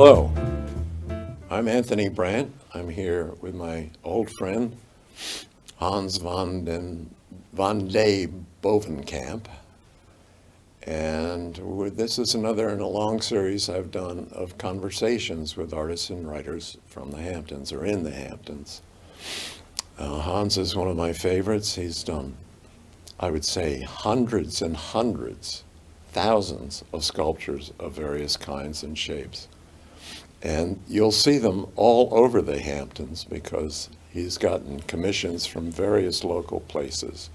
Hello, I'm Anthony Brandt. I'm here with my old friend Hans van den van de Bovenkamp. And this is another in a long series I've done of conversations with artists and writers from the Hamptons or in the Hamptons. Uh, Hans is one of my favorites. He's done, I would say, hundreds and hundreds, thousands of sculptures of various kinds and shapes. And you'll see them all over the Hamptons because he's gotten commissions from various local places.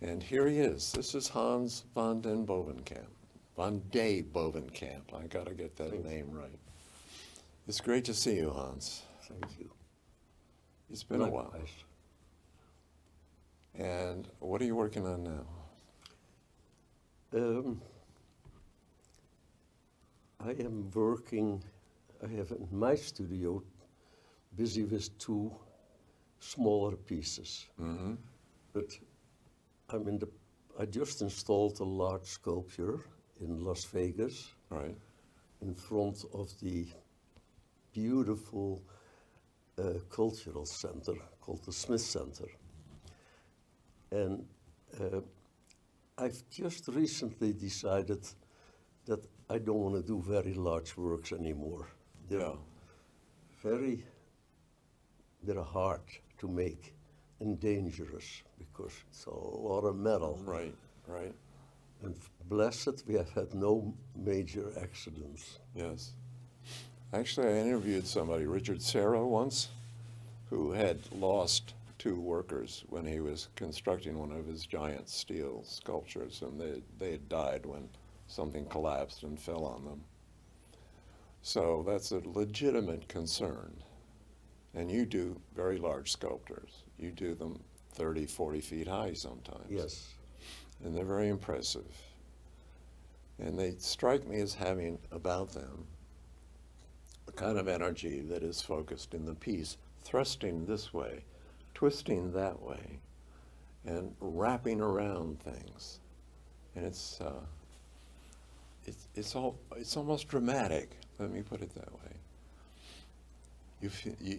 And here he is. This is Hans van den Bovenkamp. Van de Bovenkamp. I got to get that name right. It's great to see you, Hans. Thank you. It's been a while. And what are you working on now? Um, I am working, I have in my studio busy with two smaller pieces. Mm-hmm. But I'm in the, I just installed a large sculpture in Las Vegas Right. in front of the beautiful uh, cultural center called the Smith Center. And uh, I've just recently decided that I don't want to do very large works anymore. They're Yeah. very, they're hard to make and dangerous because it's a lot of metal. Right. Right. And blessed, we have had no major accidents. Yes. Actually, I interviewed somebody, Richard Serra, once, who had lost two workers when he was constructing one of his giant steel sculptures, and they, they had died when something collapsed and fell on them. So that's a legitimate concern. And you do very large sculptures. You do them 30, 40 feet high sometimes Yes. and they're very impressive. And they strike me as having about them a kind of energy that is focused in the piece, thrusting this way, twisting that way, and wrapping around things. And it's uh, it's it's all it's almost dramatic. Let me put it that way. You, you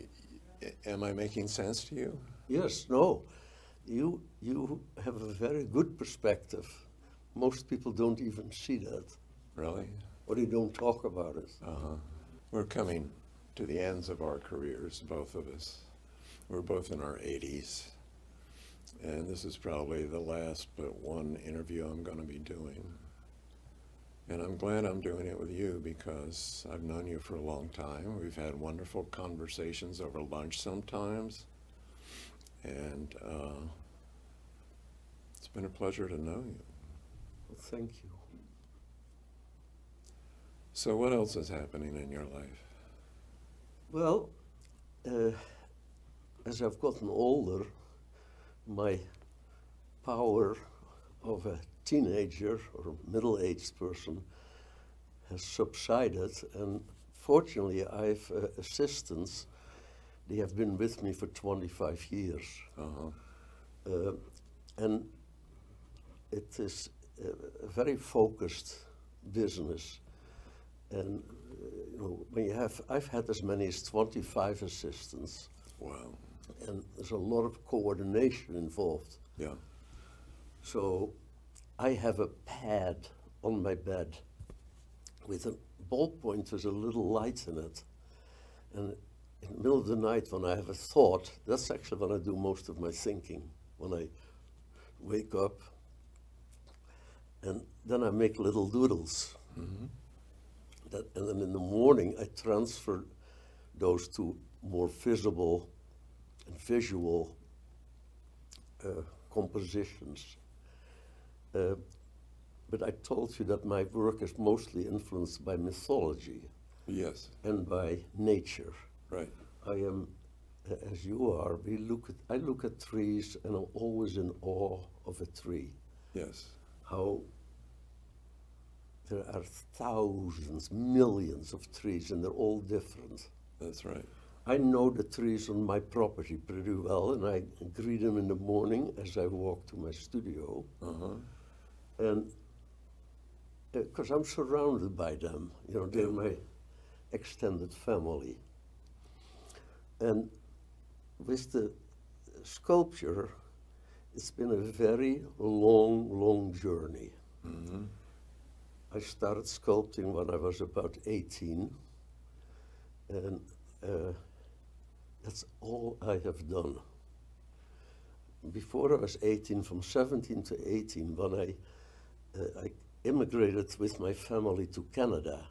am I making sense to you? Yes, no. You, you have a very good perspective. Most people don't even see that, Really? or they don't talk about it. Uh-huh. We're coming to the ends of our careers, both of us. We're both in our 80s. And this is probably the last but one interview I'm going to be doing. And I'm glad I'm doing it with you because I've known you for a long time. We've had wonderful conversations over lunch sometimes. And uh, it's been a pleasure to know you. Well, thank you. So, what else is happening in your life? Well, uh, as I've gotten older, my power of teenager or middle-aged person has subsided, and fortunately, I have uh, assistants. They have been with me for 25 years. Uh-huh. Uh, and it is a, a very focused business. And uh, you know, when you have, I've had as many as 25 assistants, Wow. and there's a lot of coordination involved. Yeah. So I have a pad on my bed with a ballpoint with a little light in it. And in the middle of the night when I have a thought, that's actually when I do most of my thinking, when I wake up. And then I make little doodles. That, and then in the morning I transfer those to more visible and visual uh, compositions. Uh, but I told you that my work is mostly influenced by mythology Yes. and by nature. Right. I am, uh, as you are, we look at, I look at trees and I'm always in awe of a tree. Yes. How there are thousands, millions of trees and they're all different. That's right. I know the trees on my property pretty well, and I greet them in the morning as I walk to my studio. Uh-huh. And because I'm surrounded by them, you know, they're my extended family. And with the sculpture, it's been a very long, long journey. I started sculpting when I was about 18, and uh, that's all I have done. Before I was 18, from 17 to 18, when I, uh, Uh, I immigrated with my family to Canada,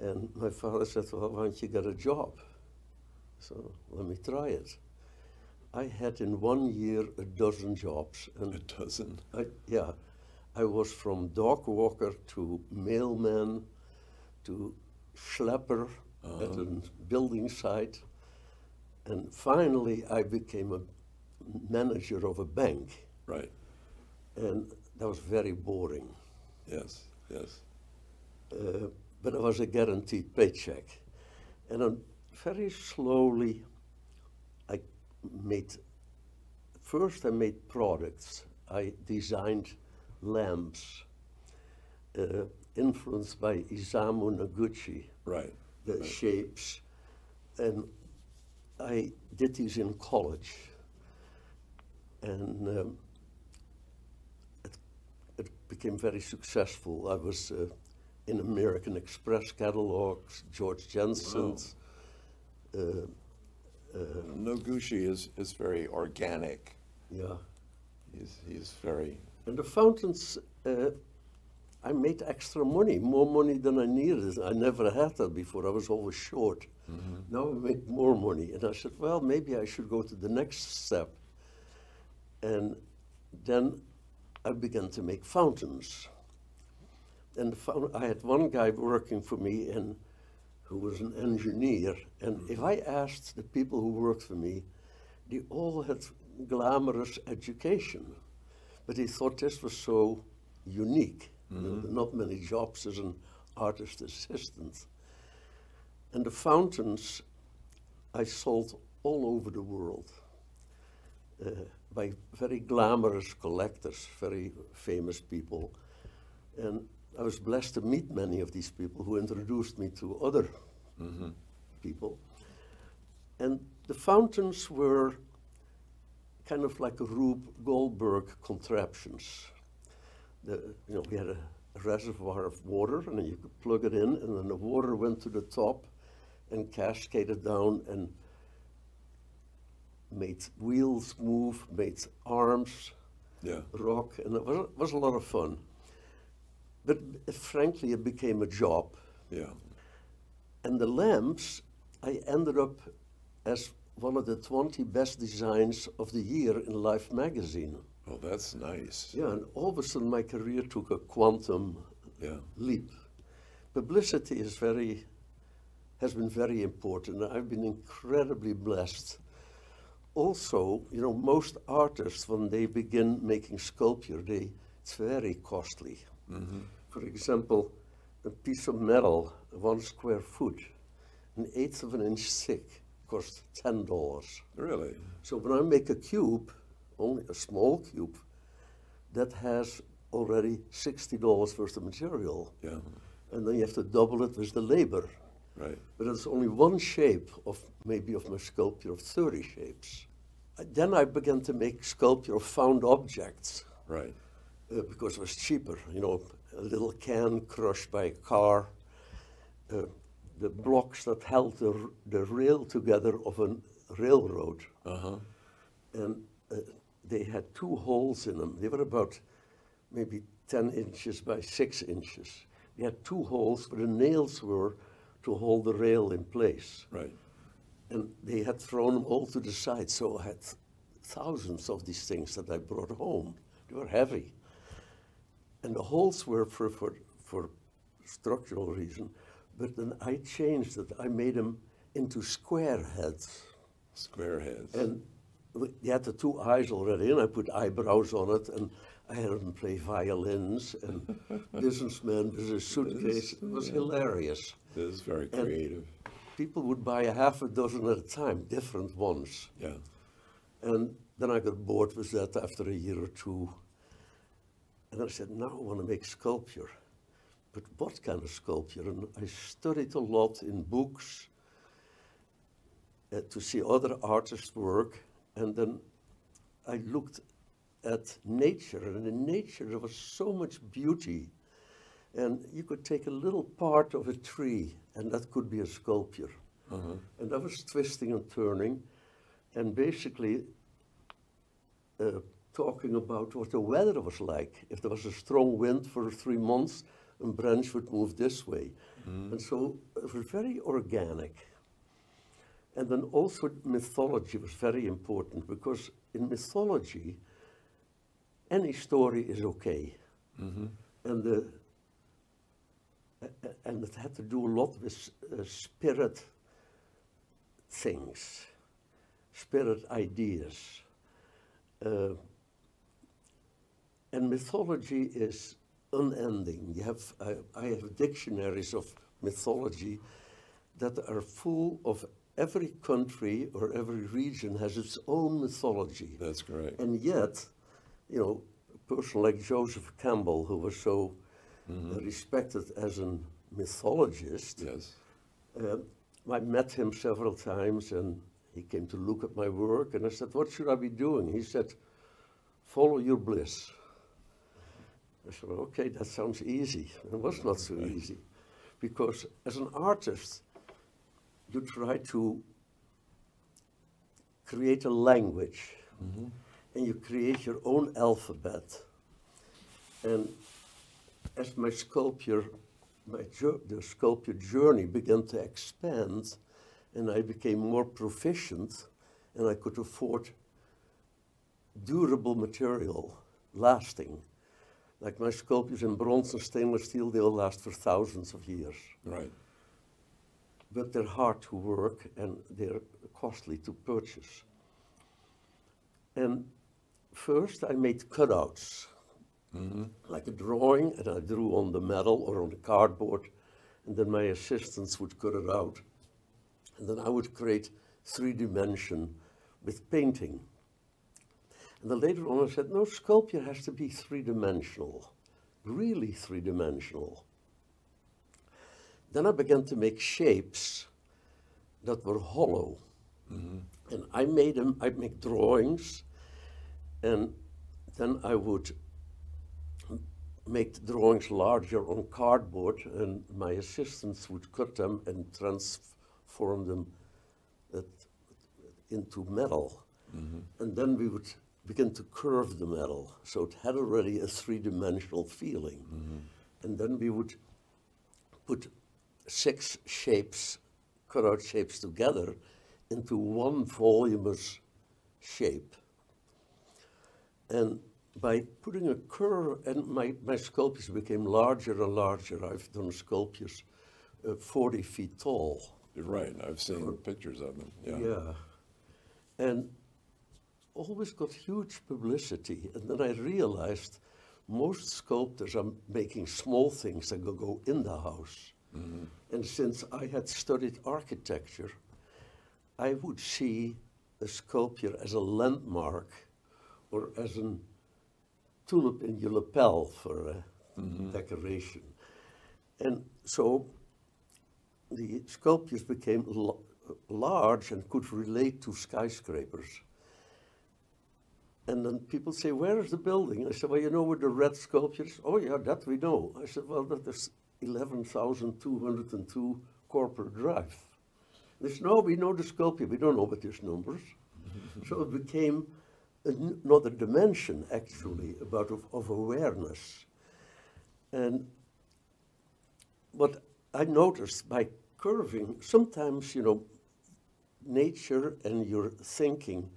and my father said, Well, why don't you get a job? So let me try it. I had in one year a dozen jobs, and A dozen. I, yeah, I was from dog walker to mailman to schlepper at uh-huh. a building site. And finally, I became a manager of a bank. Right. And that was very boring. Yes. Yes. Uh, but it was a guaranteed paycheck. And then very slowly, I made, first I made products. I designed lamps, uh, influenced by Isamu Noguchi, Right. the shapes. And I did these in college. And um, became very successful. I was uh, in American Express catalogs, Georg Jensen's. Uh, Noguchi is, is very organic. yeah. He's, he's very, And the fountains, uh, I made extra money, more money than I needed. I never had that before. I was always short. Now I make more money. And I said, well, maybe I should go to the next step. And then I began to make fountains. And I had one guy working for me and who was an engineer. And if I asked the people who worked for me, they all had glamorous education. But he thought this was so unique. There are not many jobs as an artist assistant. And the fountains I sold all over the world uh, by very glamorous collectors, very famous people. And I was blessed to meet many of these people who introduced me to other mm-hmm. people. And the fountains were kind of like a Rube Goldberg contraptions. The, you know, we had a, reservoir of water, and then you could plug it in, and then the water went to the top and cascaded down and made wheels move, made arms yeah. rock, and it was, was a lot of fun. But frankly, it became a job. Yeah. And the lamps, I ended up as one of the 20 best designs of the year in Life magazine. Oh, that's nice. Yeah, and all of a sudden my career took a quantum Yeah. leap. Publicity is very, has been very important. I've been incredibly blessed. Also, you know, most artists, when they begin making sculpture, they, it's very costly. Mm-hmm. For example, a piece of metal, one square foot, an eighth of an inch thick, costs ten dollars. Really? So when I make a cube, only a small cube, that has already sixty dollars worth of material, Yeah. and then you have to double it with the labor. Right. But it's only one shape of maybe of my sculpture of thirty shapes. Then I began to make sculpture of found objects Right. uh, because it was cheaper. You know, a little can crushed by a car, uh, the blocks that held the, r- the rail together of a railroad. Uh huh. and uh, they had two holes in them. They were about maybe 10 inches by 6 inches. They had two holes where the nails were to hold the rail in place. Right. And they had thrown them all to the side, so I had thousands of these things that I brought home. They were heavy. And the holes were for, for, for structural reason, but then I changed it. I made them into square heads. Square heads. And they had the two eyes already, and I put eyebrows on it, and I had them play violins, and businessmen with a suitcase. It was hilarious. It was very creative. People would buy a half a dozen at a time, different ones. Yeah. And then I got bored with that after a year or two. And I said, now I want to make sculpture. but what kind of sculpture? And I studied a lot in books uh, to see other artists' work, and then I looked at nature, and in nature there was so much beauty. And you could take a little part of a tree, and that could be a sculpture. And I was twisting and turning, and basically uh, talking about what the weather was like. If there was a strong wind for three months, a branch would move this way. And so it was very organic. And then also mythology was very important because in mythology, any story is okay. And the a- and it had to do a lot with uh, spirit things, spirit ideas. Uh, and mythology is unending. You have, I, I have dictionaries of mythology that are full of every country or every region has its own mythology. That's great. And yet, you know, a person like Joseph Campbell, who was so uh, respected as a mythologist, Yes. uh, I met him several times and he came to look at my work and I said, What should I be doing? He said, Follow your bliss. I said, Okay, that sounds easy. It was not so easy because as an artist, you try to create a language and you create your own alphabet. And as my sculpture, my the sculpture journey began to expand, and I became more proficient, and I could afford durable material, lasting. Like my sculptures in bronze and stainless steel, they'll last for thousands of years. Right. But they're hard to work and they're costly to purchase. And first I made cutouts like a drawing, and I drew on the metal or on the cardboard, and then my assistants would cut it out. And then I would create three dimension with painting. And then later on I said, no, sculpture has to be three dimensional, really three dimensional. Then I began to make shapes that were hollow. Mm-hmm. And I made them, I make drawings, and then I would make the drawings larger on cardboard, and my assistants would cut them and transform them into metal. Mm-hmm. And then we would begin to curve the metal, so it had already a three-dimensional feeling. Mm-hmm. And then we would put six shapes, cutout shapes together into one voluminous shape. And by putting a curve, and my, my sculptures became larger and larger. I've done sculptures uh, 40 feet tall. Right. I've seen pictures of them. Yeah. Yeah. And always got huge publicity. And then I realized most sculptors are making small things that go in the house. And since I had studied architecture, I would see a sculpture as a landmark or as a tulip in your lapel for a mm-hmm. decoration. And so the sculptures became l- large and could relate to skyscrapers. And then people say, Where is the building? I said, Well, you know where the red sculptures? Oh, yeah, that we know. I said, Well, that is 11,202 Corporate Drive. They said, No, we know the sculpture. We don't know what these numbers. so it became another dimension, actually, about of, of awareness. And what I noticed by curving, sometimes, you know, nature and your thinking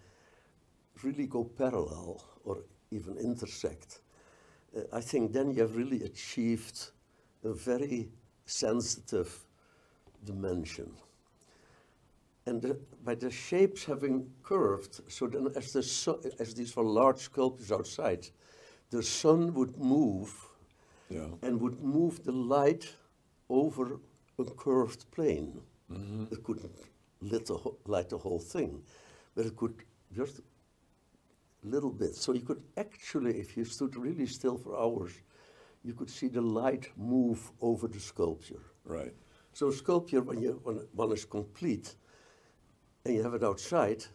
really go parallel or even intersect. Uh, I think then you have really achieved a very sensitive dimension. And the, by the shapes having curved, so then as, the su- as these were large sculptures outside, the sun would move Yeah. and would move the light over a curved plane. Mm-hmm. It couldn't lit the light the whole thing, but it could just a little bit. So you could actually, if you stood really still for hours, you could see the light move over the sculpture. Right. So sculpture, when you when one is complete, and you have it outside,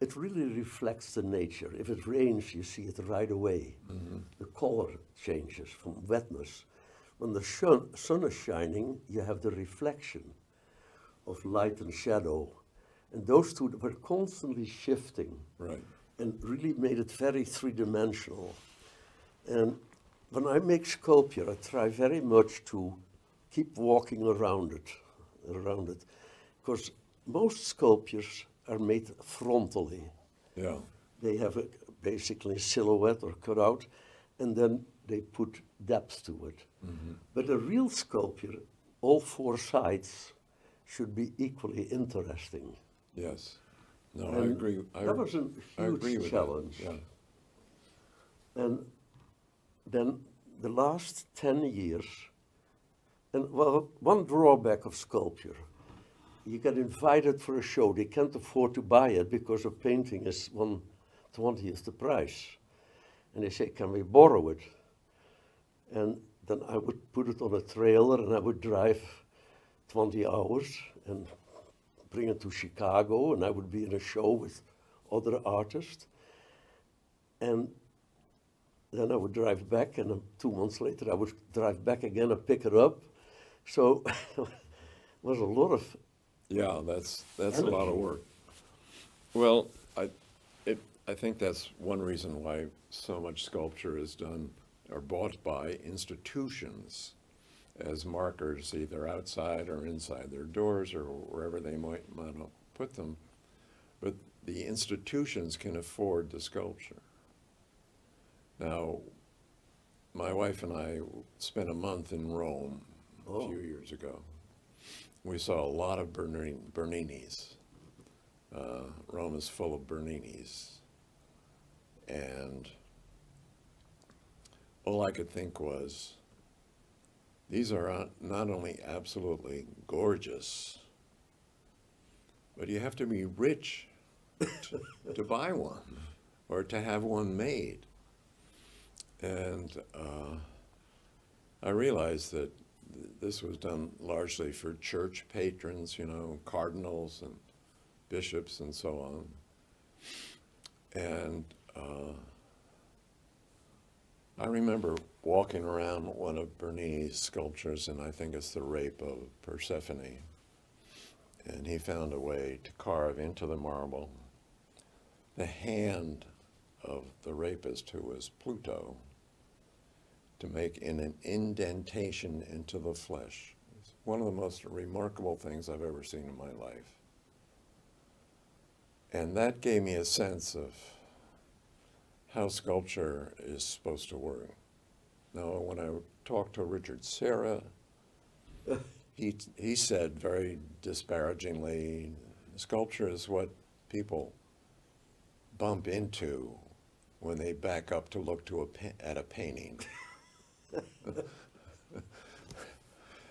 it really reflects the nature. If it rains, you see it right away. Mm-hmm. The color changes from wetness. When the sun, sun is shining, you have the reflection of light and shadow. And those two were constantly shifting Right. and really made it very three-dimensional. And when I make sculpture, I try very much to keep walking around it, around it, because most sculptures are made frontally. Yeah. They have a, basically a silhouette or cutout, and then they put depth to it. Mm-hmm. But a real sculpture, all four sides should be equally interesting. Yes. No, I agree. I, that was a huge challenge. Yeah. And then the last 10 years, and well, one drawback of sculpture, you get invited for a show, they can't afford to buy it because a painting is one twentieth the price. And they say, can we borrow it? And then I would put it on a trailer and I would drive 20 hours and bring it to Chicago and I would be in a show with other artists. And then I would drive back, and um, two months later I would drive back again and pick it up. So it was a lot of Yeah, that's, that's a lot of work. Well, I, it, I think that's one reason why so much sculpture is done or bought by institutions as markers, either outside or inside their doors or wherever they might, might put them. But the institutions can afford the sculpture. Now, my wife and I spent a month in Rome a Oh. few years ago. We saw a lot of Bernini, Berninis. Uh, Rome is full of Berninis. And all I could think was, these are not- not only absolutely gorgeous, but you have to be rich to, to buy one or to have one made. And uh, I realized that th- this was done largely for church patrons, you know, cardinals and bishops and so on. And uh, I remember walking around one of Bernini's sculptures, and I think it's the Rape of Persephone. And he found a way to carve into the marble the hand of the rapist, who was Pluto, to make in an indentation into the flesh. It's one of the most remarkable things I've ever seen in my life. And that gave me a sense of how sculpture is supposed to work. Now, when I talked to Richard Serra, he, he said very disparagingly, sculpture is what people bump into when they back up to look to a, at a painting.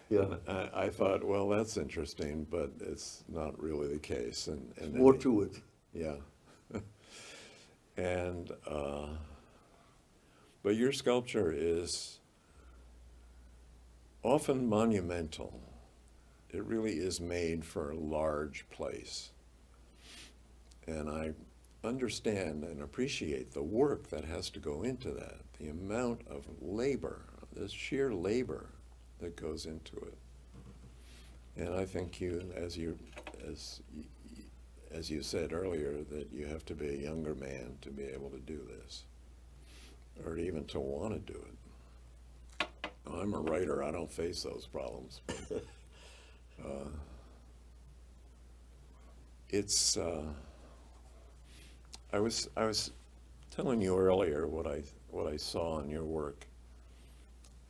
yeah, I, I thought, well, that's interesting, but it's not really the case. And, and more to it. yeah. and, uh, but your sculpture is often monumental. It really is made for a large place. And I understand and appreciate the work that has to go into that, the amount of labor, the sheer labor that goes into it. And I think you, as you, as y- y- as you said earlier, that you have to be a younger man to be able to do this, or even to want to do it. I'm a writer, I don't face those problems. But, uh, it's, uh, I was, I was telling you earlier what I, what I saw in your work.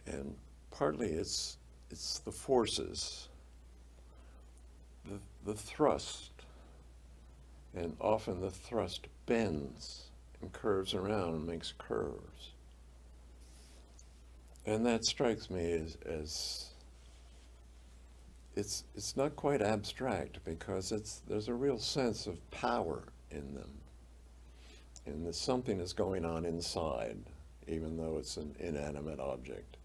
And partly it's, it's the forces, the, the thrust, and often the thrust bends and curves around and makes curves. And that strikes me as, as it's, it's not quite abstract because it's, there's a real sense of power in them. And there's something is going on inside even though it's an inanimate object,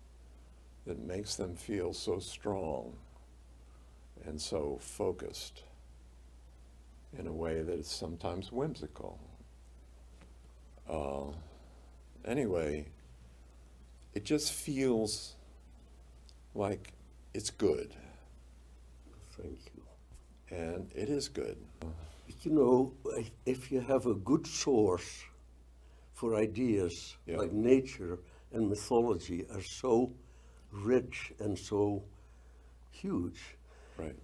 that makes them feel so strong and so focused in a way that is sometimes whimsical. Uh, anyway, it just feels like it's good, Thank you. and it is good. You know, if- you have a good source for ideas, Yeah. like nature and mythology are so rich and so huge. Right.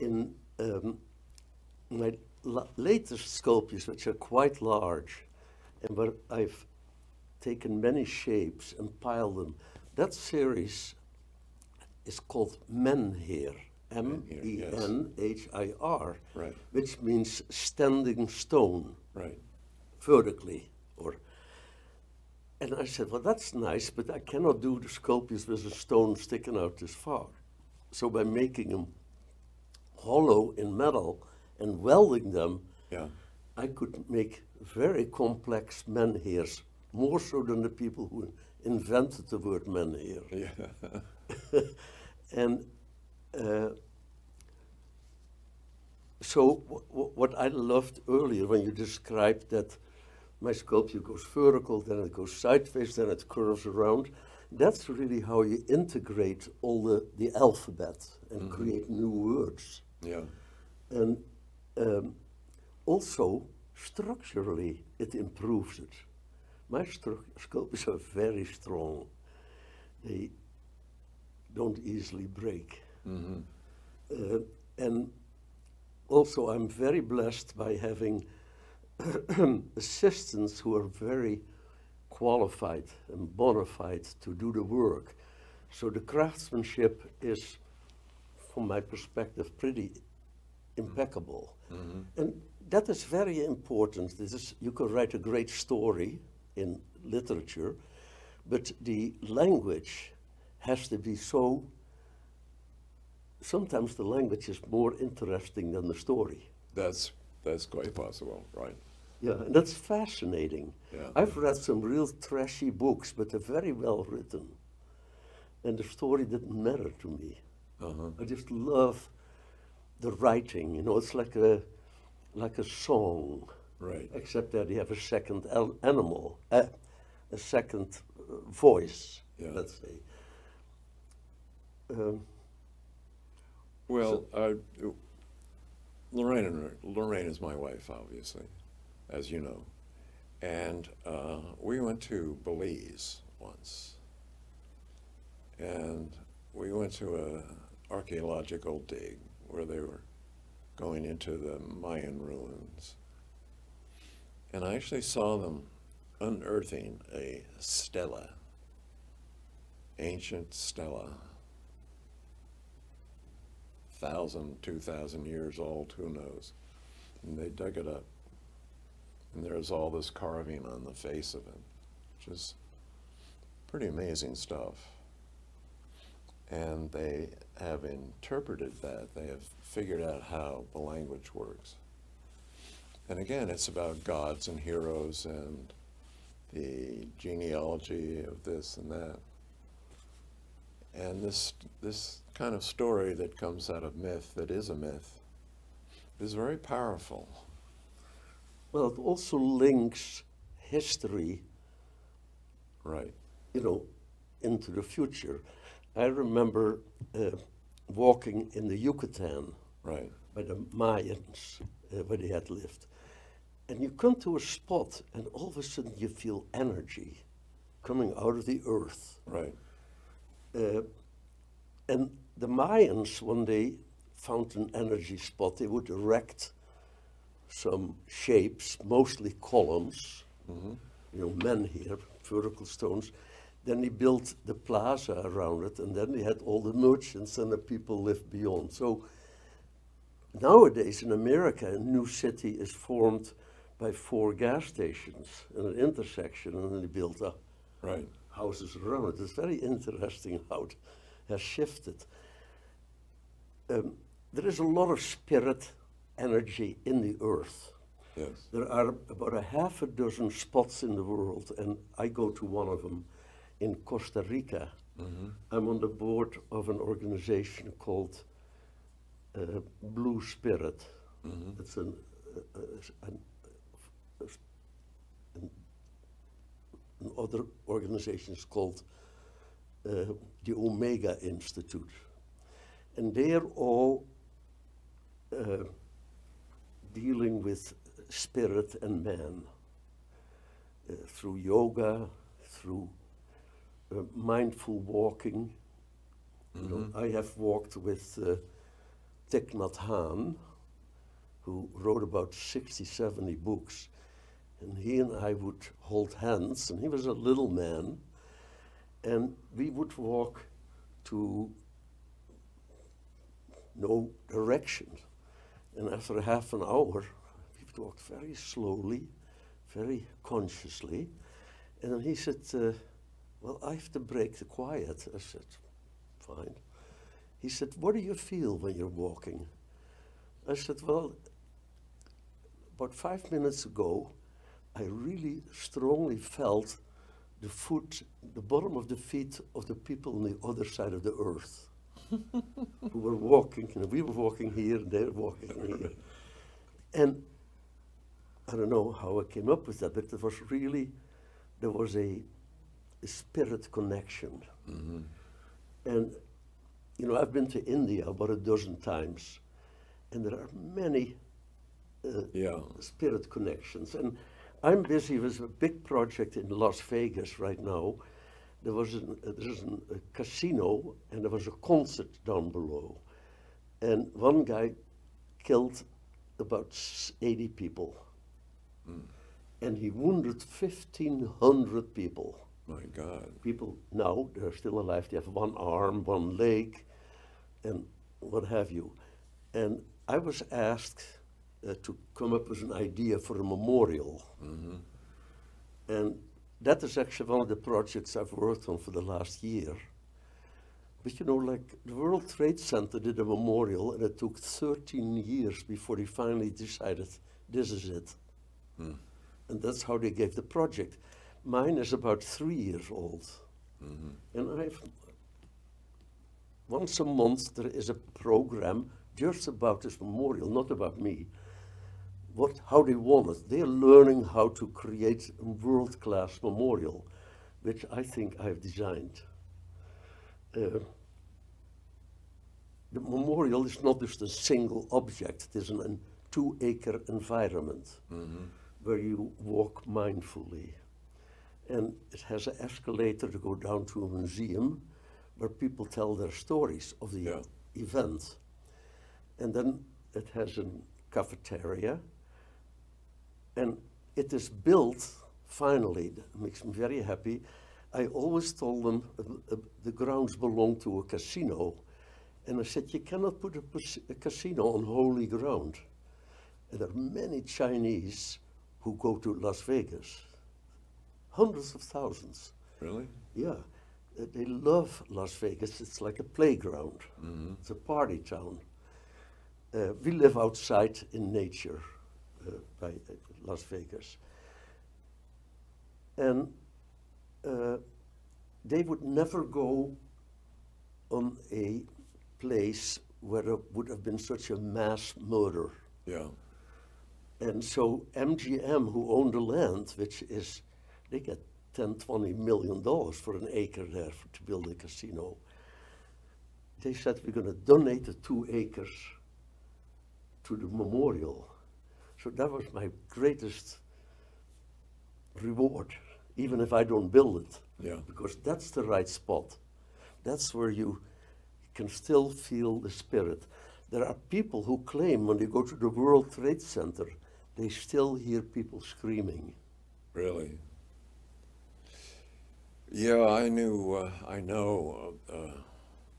In um, my la- latest sculptures, which are quite large, and where I've taken many shapes and piled them, that series is called Menhir. M E. N H I R, Right. which means standing stone Right. vertically. Or, and I said, well, that's nice, but I cannot do the sculptures with a stone sticking out this far. So by making them hollow in metal and welding them, Yeah. I could make very complex menhirs, more so than the people who invented the word menhir. Yeah. And uh, so, what I loved earlier when you described that my sculpture goes vertical, then it goes sideways, then it curves around, that's really how you integrate all the, the alphabet and create new words. yeah. And um, also, structurally, it improves it. My sculptures are very strong. They don't easily break. Hmm Uh, and also, I'm very blessed by having assistants who are very qualified and bona fide to do the work. So the craftsmanship is, from my perspective, pretty impeccable. And that is very important. This is, you can write a great story in literature, but the language has to be so. Sometimes the language is more interesting than the story. That's that's quite possible, right? Yeah, and that's fascinating. Yeah. I've read some real trashy books, but they're very well written. And the story didn't matter to me. Uh-huh. I just love the writing. You know, it's like a like a song, Right. except that you have a second al- animal, uh, a second uh, voice. Yeah. Let's say. Um, Well, uh, Lorraine, and- Lorraine is my wife, obviously, as you know, and uh, we went to Belize once, and we went to an archaeological dig where they were going into the Mayan ruins, and I actually saw them unearthing a stela, ancient stela thousand, two thousand years old, who knows? And they dug it up. And there's all this carving on the face of it, which is pretty amazing stuff. And they have interpreted that, they have figured out how the language works. And again, it's about gods and heroes and the genealogy of this and that. And this this kind of story that comes out of myth, that is a myth, is very powerful. well, it also links history Right. you know, into the future. I remember uh, walking in the Yucatan Right. by the Mayans, uh, where they had lived. And you come to a spot, and all of a sudden you feel energy coming out of the earth. Right. Uh, and the Mayans, when they found an energy spot, they would erect some shapes, mostly columns, hmm you know, menhir, vertical stones. Then they built the plaza around it, and then they had all the merchants and the people lived beyond. So nowadays in America, a new city is formed by four gas stations and an intersection, and then they built up Right. houses around it. It's very interesting how it has shifted. Um, there is a lot of spirit energy in the earth. Yes. There are about a half a dozen spots in the world, and I go to one of them in Costa Rica. I'm on the board of an organization called uh, Blue Spirit. It's an, uh, uh, an, an, an other organization is called uh, the Omega Institute. And they're all uh, dealing with spirit and man uh, through yoga, through uh, mindful walking. You know, I have walked with uh, Thich Nhat Hanh, who wrote about 60, 70 books. And he and I would hold hands, and he was a little man, and we would walk to no direction. And after half an hour, we would walk very slowly, very consciously. And then he said, uh, Well, I have to break the quiet. I said, Fine. He said, What do you feel when you're walking? I said, Well, about five minutes ago, I really strongly felt the foot, the bottom of the feet of the people on the other side of the earth who were walking. You know, we were walking here and they were walking here. And I don't know how I came up with that, but it was really, there was a, a spirit connection. And, you know, I've been to India about a dozen times, and there are many uh, Yeah. spirit connections. And I'm busy with a big project in Las Vegas right now. There was an, uh, there's an, a casino and there was a concert down below. And one guy killed about 80 people. Hmm. And he wounded 1,500 people. My God. People now, they're still alive. They have one arm, one leg, and what have you. And I was asked uh, to come up with an idea for a memorial. Mm-hmm. And that is actually one of the projects I've worked on for the last year. But you know, like the World Trade Center did a memorial, and it took 13 years before they finally decided this is it. Hmm. And that's how they gave the project. Mine is about three years old. Mm-hmm. And I've, once a month there is a program just about this memorial, not about me. What, how they want it. They're learning how to create a world-class memorial, which I think I've designed. Uh, the memorial is not just a single object, it is an, an two-acre environment where you walk mindfully. And it has an escalator to go down to a museum where people tell their stories of the Yeah. event. And then it has a cafeteria. And it is built, finally, that makes me very happy. I always told them uh, uh, the grounds belong to a casino. And I said, you cannot put a, a casino on holy ground. And there are many Chinese who go to Las Vegas, hundreds of thousands. Really? Yeah, uh, they love Las Vegas. It's like a playground. It's a party town. Uh, we live outside in nature uh, by uh, Las Vegas. And uh, they would never go on a place where there would have been such a mass murder. Yeah. And so MGM, who owned the land, which is, they get 10, 20 million dollars for an acre there for, to build a casino. They said, we're going to donate the two acres to the memorial. So that was my greatest reward, even if I don't build it. Yeah. Because that's the right spot. That's where you can still feel the spirit. There are people who claim when they go to the World Trade Center, they still hear people screaming. Really? Yeah, I knew, uh, I know uh, uh,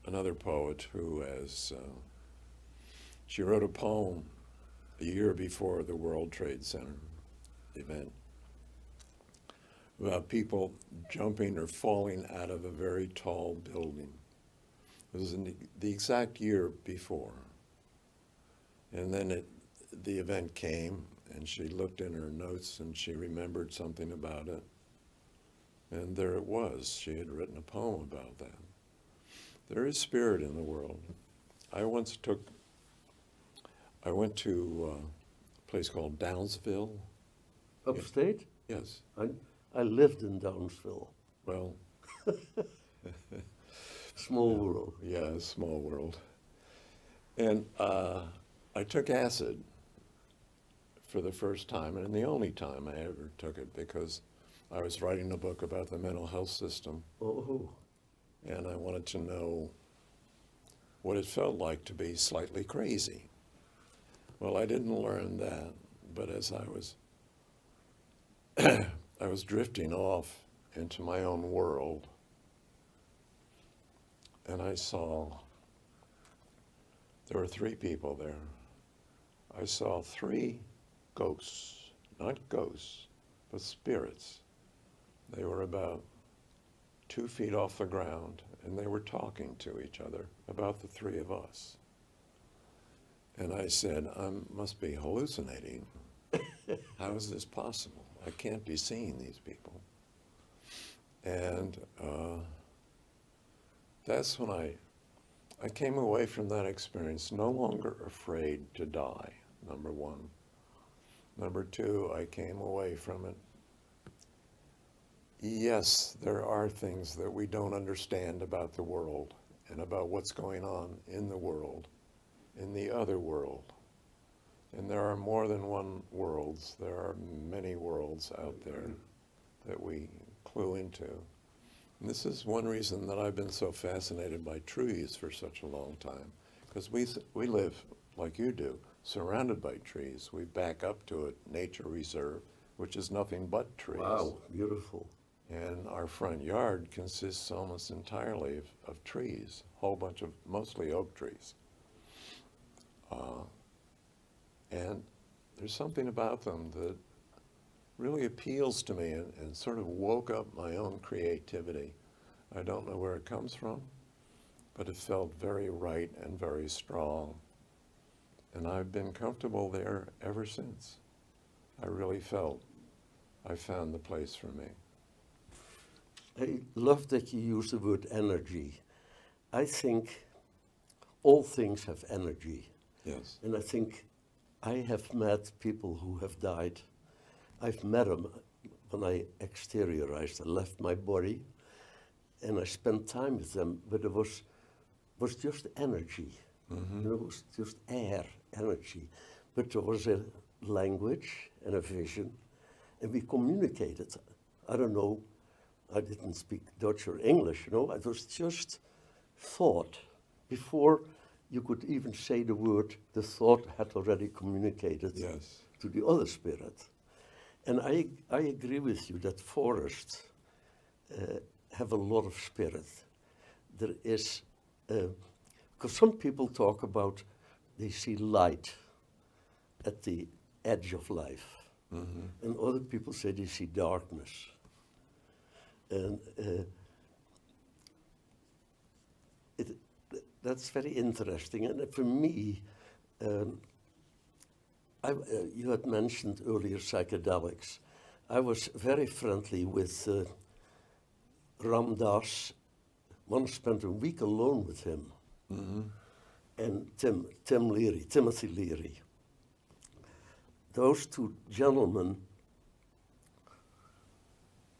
another poet who has, uh, she wrote a poem a year before the World Trade Center event about people jumping or falling out of a very tall building. It was the, the exact year before. And then it, the event came and she looked in her notes and she remembered something about it. And there it was. She had written a poem about that. There is spirit in the world. I once took, I went to uh, a place called Downsville. Upstate? Yes. I, I lived in Downsville. Well, Small world. yeah, small world. And uh, I took acid for the first time, and the only time I ever took it because I was writing a book about the mental health system, Oh, and I wanted to know what it felt like to be slightly crazy. Well, I didn't learn that, but as I was I was drifting off into my own world, and I saw there were three people there. I saw three ghosts, not ghosts, but spirits. They were about two feet off the ground, and they were talking to each other about the three of us. And I said, I must be hallucinating. How is this possible? I can't be seeing these people. And uh, that's when I, I came away from that experience no longer afraid to die, number one. Number two, I came away from it. Yes, there are things that we don't understand about the world and about what's going on in the world, in the other world. And there are more than one worlds. There are many worlds out there that we clue into. And this is one reason that I've been so fascinated by trees for such a long time, because we, we live, like you do, surrounded by trees. We back up to a nature reserve, which is nothing but trees. wow, beautiful. And our front yard consists almost entirely of, of trees, a whole bunch of mostly oak trees. Uh, and there's something about them that really appeals to me and, and sort of woke up my own creativity. I don't know where it comes from, but it felt very right and very strong. And I've been comfortable there ever since. I really felt I found the place for me. I love that you use the word energy. I think all things have energy. Yes. And I think I have met people who have died. I've met them when I exteriorized. I left my body and I spent time with them, but it was, was just energy. You know, it was just air, energy. But there was a language and a vision, and we communicated. I don't know, I didn't speak Dutch or English, you know, it was just thought. Before you could even say the word, the thought had already communicated Yes. to the other spirit. And I, I agree with you that forests uh, have a lot of spirit. There is, because some people talk about they see light at the edge of life, and other people say they see darkness. And uh, it, that's very interesting. And for me, um, I, uh, you had mentioned earlier psychedelics. I was very friendly with uh, Ram Dass. Once spent a week alone with him. And Tim, Tim Leary, Timothy Leary. Those two gentlemen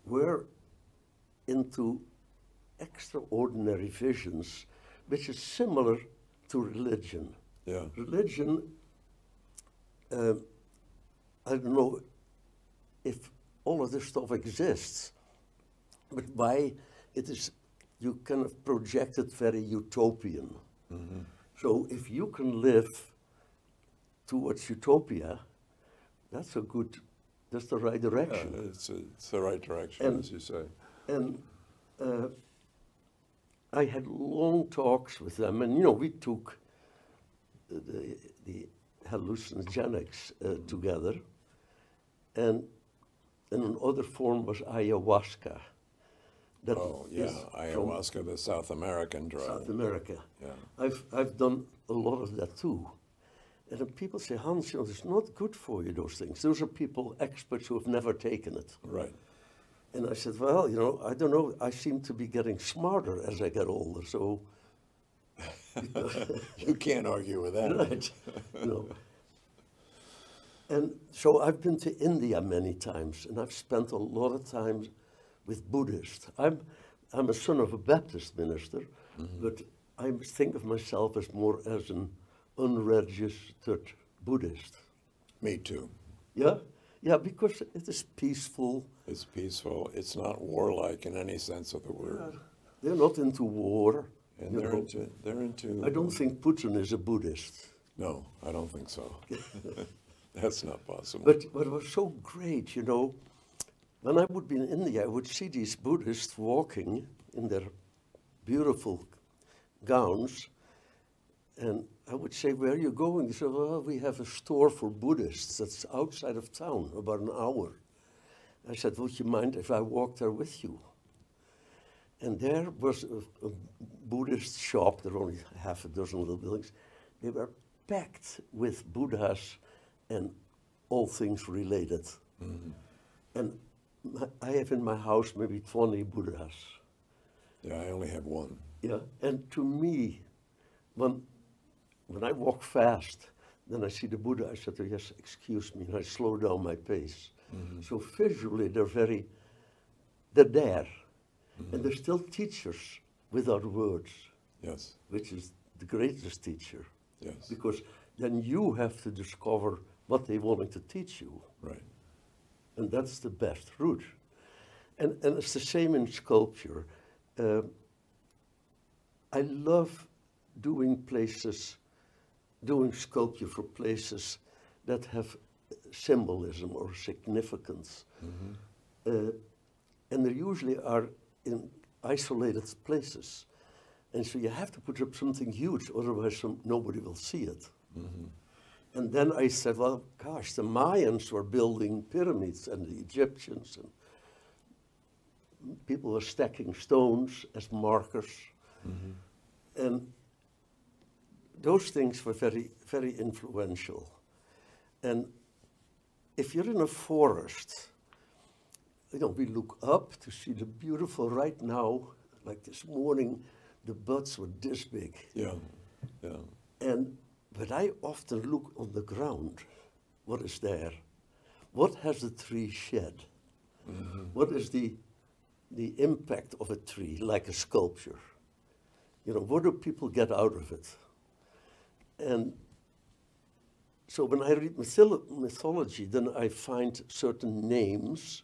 were into extraordinary visions, which is similar to religion. Yeah. Religion, uh, I don't know if all of this stuff exists, but why it is, you kind of project it very utopian. So if you can live towards utopia, that's a good, that's the right Yeah, direction. it's, it's the right direction, And- as you say. And uh, I had long talks with them, and you know, we took the, the hallucinogenics uh, together, and, and another form was ayahuasca. That Oh, yeah, ayahuasca, the South American drug. South America. Yeah. I've, I've done a lot of that too. And then people say, Hans, you know, it's not good for you, those things. Those are people, experts who have never taken it. Right. And I said, well, you know, I don't know. I seem to be getting smarter as I get older. So, You can't argue with that. right, know. And so I've been to India many times, and I've spent a lot of time with Buddhists. I'm, I'm a son of a Baptist minister, mm-hmm. but I think of myself as more as an unregistered Buddhist. Me too. Yeah, yeah, because it is peaceful. It's peaceful. It's not warlike in any sense of the word. They're not into war. And they're know. into, they're into. I don't think Putin is a Buddhist. No, I don't think so. That's not possible. But what was so great, you know, when I would be in India, I would see these Buddhists walking in their beautiful gowns, and I would say, "Where are you going?" He said, "Well, we have a store for Buddhists that's outside of town, about an hour." I said, "Would you mind if I walked there with you?" And there was a, a Buddhist shop. There were only half a dozen little buildings. They were packed with Buddhas and all things related. Mm-hmm. And my, I have in my house maybe 20 Buddhas. Yeah, I only have one. Yeah. And to me, when, when I walk fast, then I see the Buddha, I said, yes, excuse me, and I slow down my pace. So visually, they're very, they're there. And they're still teachers without words, Yes, which is the greatest teacher. yes, Because then you have to discover what they wanted to teach you. right. And that's the best route. And, and it's the same in sculpture. Uh, I love doing places, doing sculpture for places that have symbolism or significance. Uh, and they usually are in isolated places. And so you have to put up something huge, otherwise some, nobody will see it. And then I said, well, gosh, the Mayans were building pyramids and the Egyptians and people were stacking stones as markers. And those things were very, very influential. And if you're in a forest, you know, we look up to see the beautiful, right now, like this morning, the buds were this big. Yeah, yeah, And but I often look on the ground. What is there? What has the tree shed? Mm-hmm. What is the the impact of a tree, like a sculpture? You know, what do people get out of it? And so when I read mytholo- mythology, then I find certain names,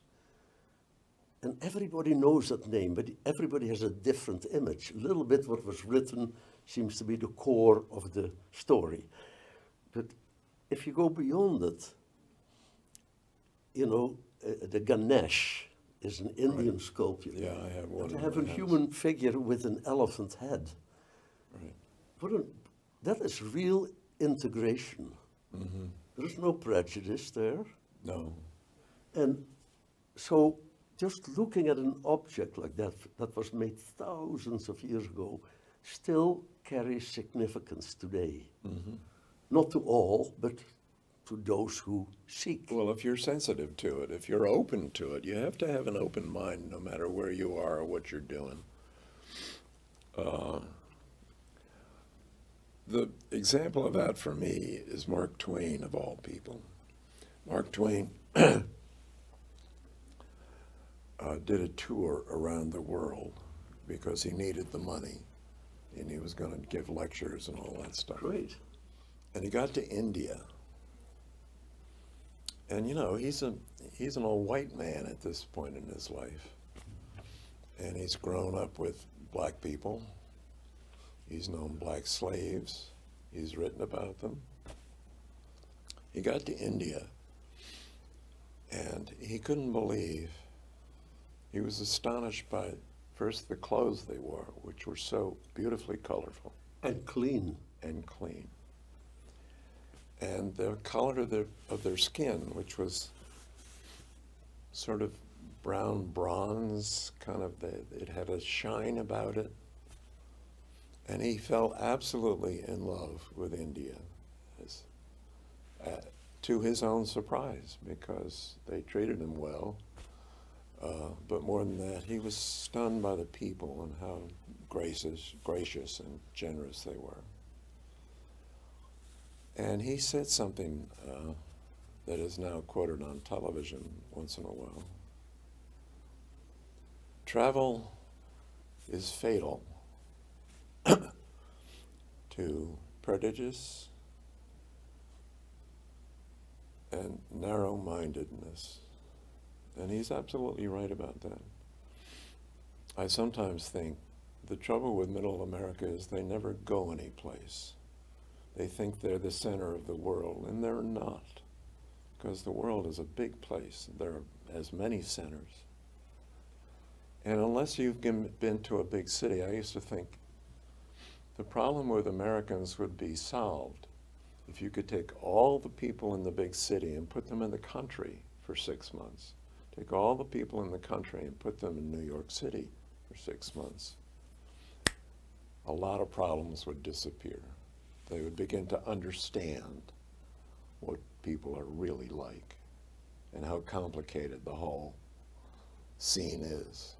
and everybody knows that name, but everybody has a different image. A little bit what was written seems to be the core of the story. But if you go beyond it, you know, uh, the Ganesh is an Indian sculpture. yeah, I have one. To in have a human figure with an elephant head. Right. What a, that is real integration. There's no prejudice there. No, And so just looking at an object like that, that was made thousands of years ago, still carries significance today. Not to all, but to those who seek. well, if you're sensitive to it, if you're open to it, you have to have an open mind no matter where you are or what you're doing. Uh, the example of that for me is Mark Twain, of all people. Mark Twain uh, did a tour around the world because he needed the money and he was going to give lectures and all that stuff. Great. And he got to India. And you know, he's a he's an old white man at this point in his life. And he's grown up with black people. He's known black slaves. He's written about them. He got to India and he couldn't believe he was astonished by first the clothes they wore, which were so beautifully colorful And clean. and clean. And the color of their, of their skin, which was sort of brown bronze, kind of, the, it had a shine about it. And he fell absolutely in love with India. It's- uh, to his own surprise because they treated him well. Uh, but more than that, he was stunned by the people and how gracious, gracious and generous they were. And he said something uh, that is now quoted on television once in a while. Travel is fatal to prejudice and narrow mindedness. And he's absolutely right about that. I sometimes think the trouble with middle America is they never go anyplace. They think they're the center of the world, and they're not, because the world is a big place. There are as many centers. And unless you've been been to a big city, I used to think the problem with Americans would be solved if you could take all the people in the big city and put them in the country for six months. Take all the people in the country and put them in New York City for six months. A lot of problems would disappear. They would begin to understand what people are really like and how complicated the whole scene is.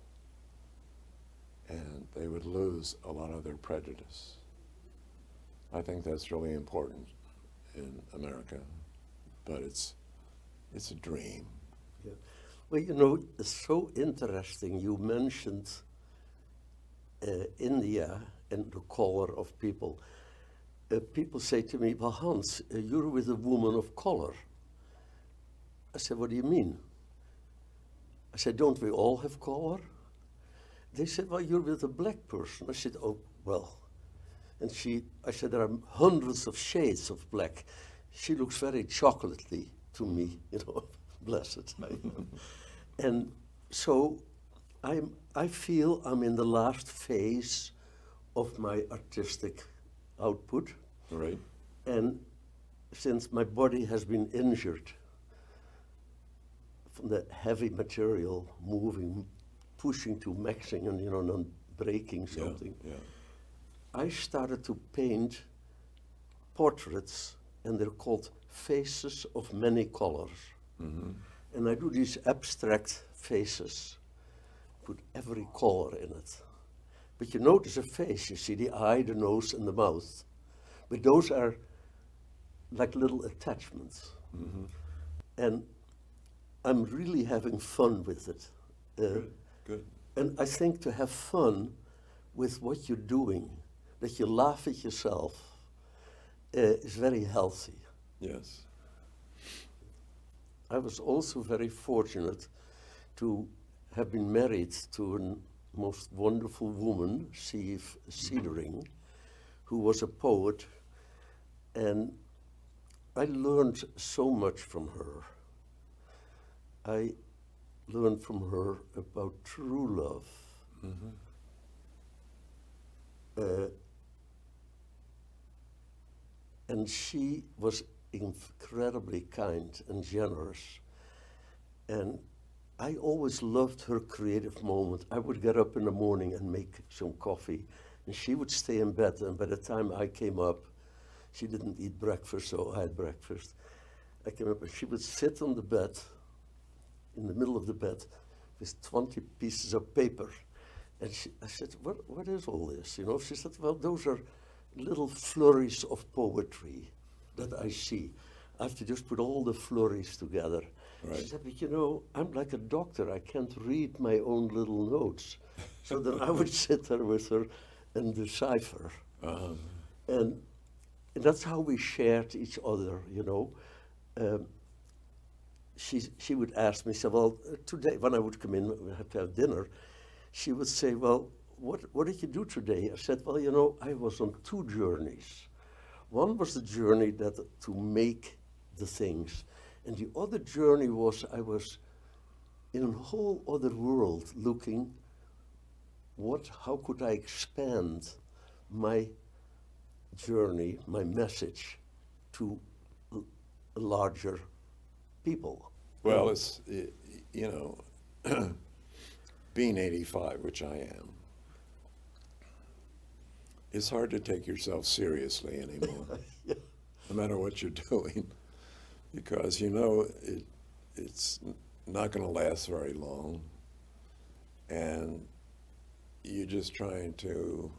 And they would lose a lot of their prejudice. I think that's really important in America, but it's, it's a dream. Yeah. Well, you know, it's so interesting. You mentioned uh, India and the color of people. Uh, people say to me, well, Hans, uh, you're with a woman of color. I said, what do you mean? I said, don't we all have color? They said, well, you're with a black person. I said, oh, well. And she, I said, there are hundreds of shades of black. She looks very chocolatey to me, you know, blessed. and so I'm, I feel I'm in the last phase of my artistic output. Right. And since my body has been injured from the heavy material moving, pushing to maxing and you know, not breaking something, Yeah. I started to paint portraits, and they're called faces of many colors. hmm And I do these abstract faces, put every color in it. But you notice a face, you see the eye, the nose, and the mouth. But those are like little attachments. hmm And I'm really having fun with it. Uh, Good. And I think to have fun with what you're doing, that you laugh at yourself, uh, is very healthy. Yes. I was also very fortunate to have been married to a most wonderful woman, Siv Cedering, who was a poet, and I learned so much from her. I learned from her about true love. hmm Uh, and she was incredibly kind and generous. And I always loved her creative moment. I would get up in the morning and make some coffee, and she would stay in bed. And by the time I came up, she didn't eat breakfast, so I had breakfast. I came up and she would sit on the bed, in the middle of the bed, with 20 pieces of paper. And she, I said, what, what is all this? You know, she said, well, those are little flurries of poetry that I see. I have to just put all the flurries together. Right. She said, but you know, I'm like a doctor. I can't read my own little notes. so then I would sit there with her and decipher. Uh, And, and that's how we shared each other, you know. Um, she, she would ask me, say, well, today, when I would come in, we had to have dinner, she would say, well, what, what did you do today? I said, well, you know, I was on two journeys. One was the journey that to make the things, and the other journey was I was in a whole other world looking what, how could I expand my journey, my message to l- larger people. well, it's, y- you know, being 85, which I am, it's hard to take yourself seriously anymore, Yeah. no matter what you're doing. because you know it, it's not going to last very long, and you're just trying to.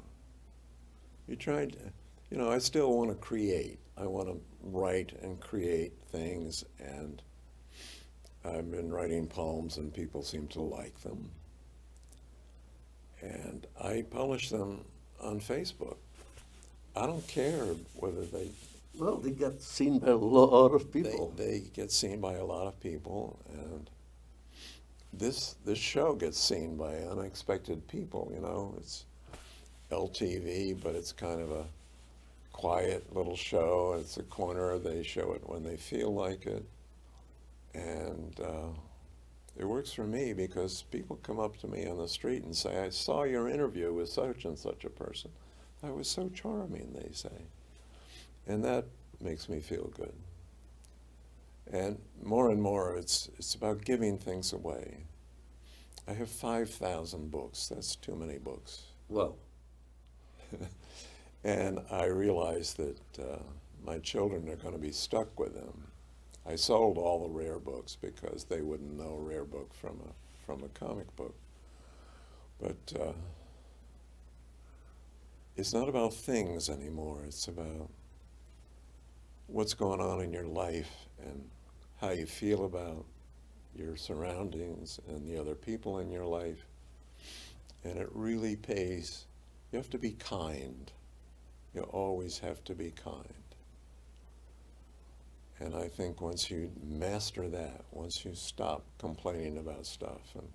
You're trying to, you know. I still want to create. I want to write and create things, and I've been writing poems, and people seem to like them, and I publish them on Facebook. I don't care whether they Well, they get seen by a lot of they, people. they get seen by a lot of people, and this this show gets seen by unexpected people. You know, it's LTV, but it's kind of a quiet little show. It's a corner. They show it when they feel like it, and uh, it works for me because people come up to me on the street and say, "I saw your interview with such and such a person. That was so charming," they say, and that makes me feel good. And more and more, it's, it's about giving things away. I have 5,000 books. That's too many books. Well, And I realize that uh, my children are going to be stuck with them. I sold all the rare books because they wouldn't know a rare book from a, from a comic book. But uh, it's not about things anymore. It's about what's going on in your life and how you feel about your surroundings and the other people in your life. And it really pays. You have to be kind. You always have to be kind. And I think once you master that, once you stop complaining about stuff and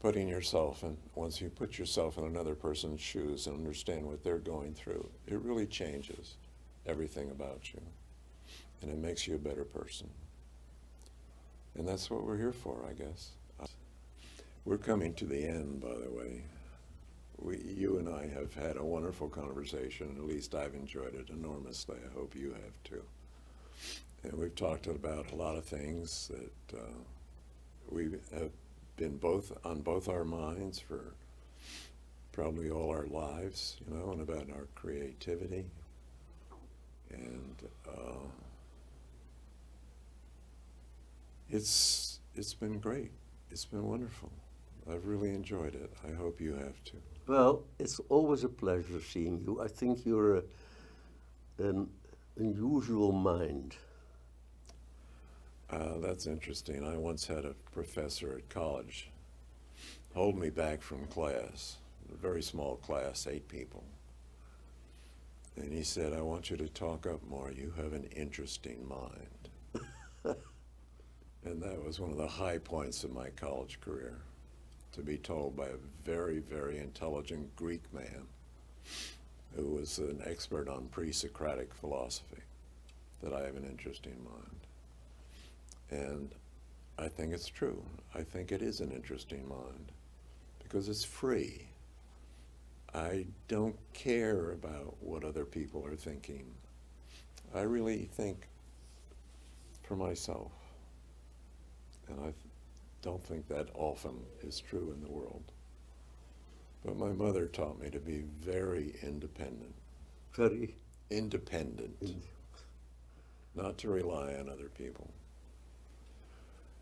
putting yourself and once you put yourself in another person's shoes and understand what they're going through, it really changes everything about you. And it makes you a better person. And that's what we're here for, I guess. We're coming to the end, by the way. We, you and I have had a wonderful conversation. At least I've enjoyed it enormously. I hope you have too. And we've talked about a lot of things that uh, we have been both on both our minds for probably all our lives, you know, and about our creativity. And uh, it's it's been great. It's been wonderful. I've really enjoyed it. I hope you have too. well, it's always a pleasure seeing you. I think you're a, an unusual mind. Uh, that's interesting. I once had a professor at college hold me back from class, a very small class, eight people. And he said, I want you to talk up more. You have an interesting mind. and that was one of the high points of my college career, to be told by a very, very intelligent Greek man who was an expert on pre-Socratic philosophy that I have an interesting mind. And I think it's true. I think it is an interesting mind because it's free. I don't care about what other people are thinking. I really think for myself. And I don't think that often is true in the world. But my mother taught me to be very independent. Very. Independent. Not to rely on other people.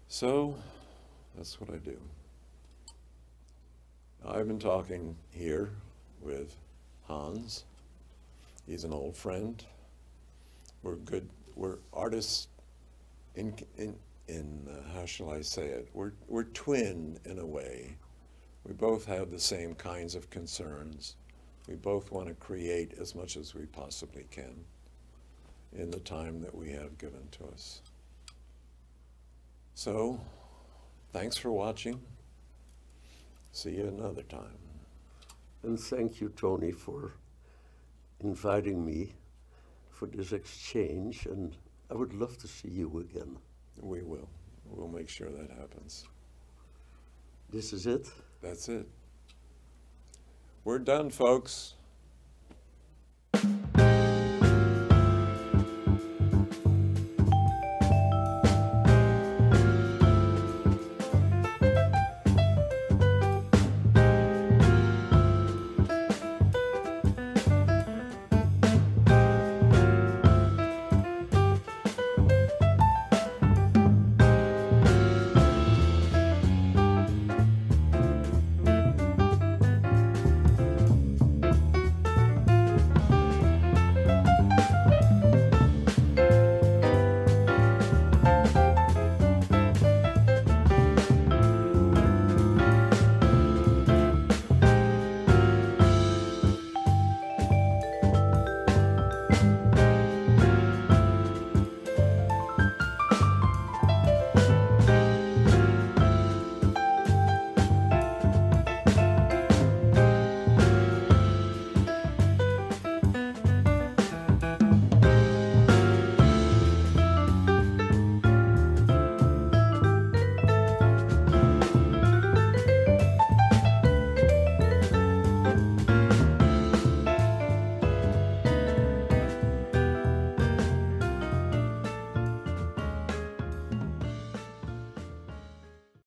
So that's what I do. I've been talking here with Hans. He's an old friend. We're good. We're artists. In in in uh, how shall I say it? We're we're twin in a way. We both have the same kinds of concerns. We both want to create as much as we possibly can in the time that we have given to us. So, thanks for watching. See you another time. And thank you, Tony, for inviting me for this exchange. And I would love to see you again. We will. We'll make sure that happens. This is it. That's it. We're done, folks.